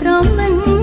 ព្រមមិន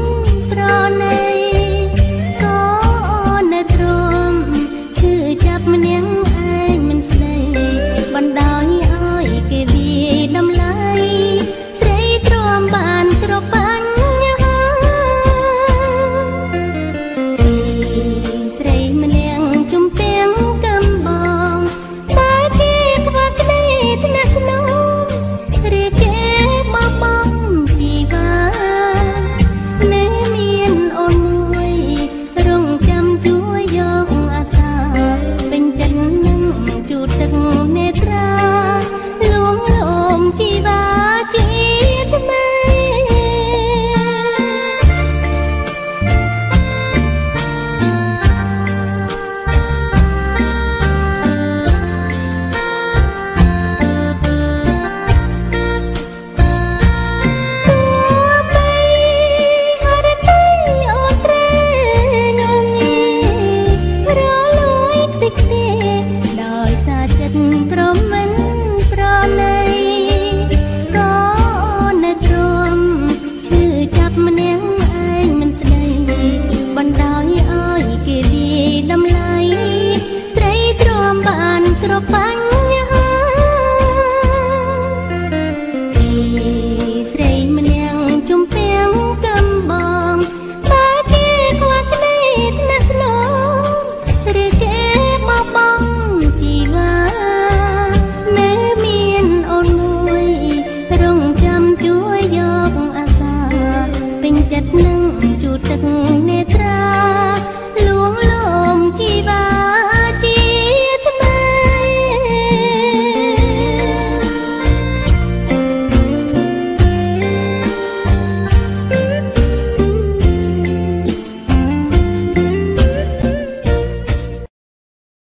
បានគ្រប់បញ្